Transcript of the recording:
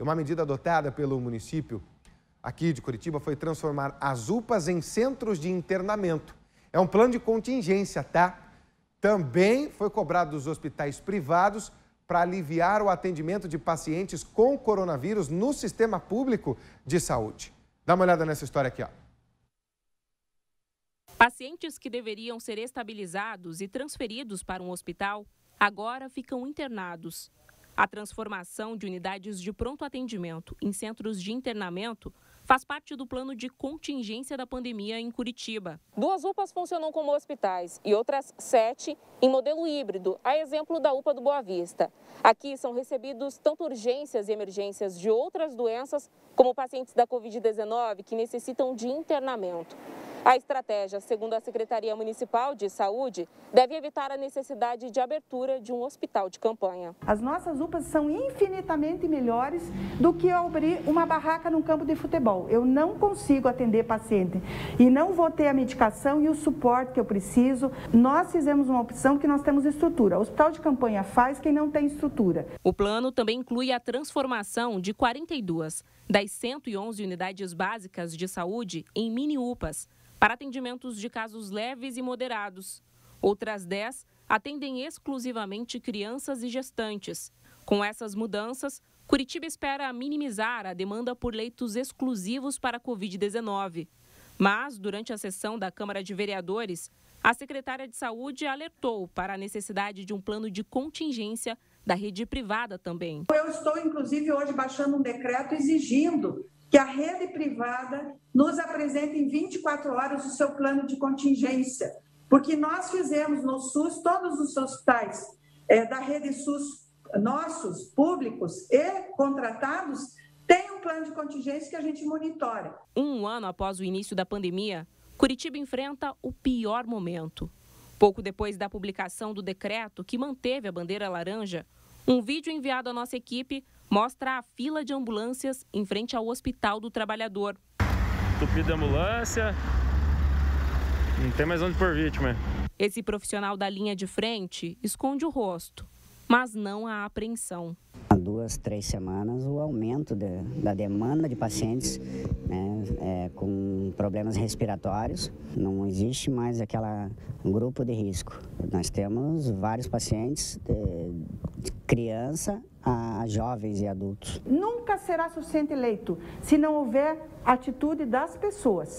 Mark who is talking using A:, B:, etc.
A: Uma medida adotada pelo município aqui de Curitiba foi transformar as UPAs em centros de internamento. É um plano de contingência, tá? Também foi cobrado dos hospitais privados para aliviar o atendimento de pacientes com coronavírus no sistema público de saúde. Dá uma olhada nessa história aqui, ó.
B: Pacientes que deveriam ser estabilizados e transferidos para um hospital agora ficam internados. A transformação de unidades de pronto atendimento em centros de internamento faz parte do plano de contingência da pandemia em Curitiba. Duas UPAs funcionam como hospitais e outras sete em modelo híbrido, a exemplo da UPA do Boa Vista. Aqui são recebidos tanto urgências e emergências de outras doenças, como pacientes da Covid-19 que necessitam de internamento. A estratégia, segundo a Secretaria Municipal de Saúde, deve evitar a necessidade de abertura de um hospital de campanha.
C: As nossas UPAs são infinitamente melhores do que abrir uma barraca num campo de futebol. Eu não consigo atender paciente e não vou ter a medicação e o suporte que eu preciso. Nós fizemos uma opção que nós temos estrutura. O hospital de campanha faz quem não tem estrutura.
B: O plano também inclui a transformação de 42 das 111 unidades básicas de saúde em mini-UPAs para atendimentos de casos leves e moderados. Outras 10 atendem exclusivamente crianças e gestantes. Com essas mudanças, Curitiba espera minimizar a demanda por leitos exclusivos para a Covid-19. Mas, durante a sessão da Câmara de Vereadores, a secretária de Saúde alertou para a necessidade de um plano de contingência da rede privada também.
C: Eu estou, inclusive, hoje baixando um decreto exigindo que a rede privada nos apresente em 24 horas o seu plano de contingência, porque nós fizemos no SUS, todos os hospitais é, da rede SUS, nossos, públicos e contratados, têm um plano de contingência que a gente monitora.
B: Um ano após o início da pandemia, Curitiba enfrenta o pior momento. Pouco depois da publicação do decreto que manteve a bandeira laranja, um vídeo enviado à nossa equipe mostra a fila de ambulâncias em frente ao Hospital do Trabalhador.
D: Tupido ambulância, não tem mais onde por vítima.
B: Esse profissional da linha de frente esconde o rosto, mas não a apreensão.
E: Há duas, três semanas, o aumento de, da demanda de pacientes né, é, com problemas respiratórios. Não existe mais aquele grupo de risco. Nós temos vários pacientes, de, de criança a jovens e adultos.
C: Nunca será suficiente leito se não houver atitude das pessoas.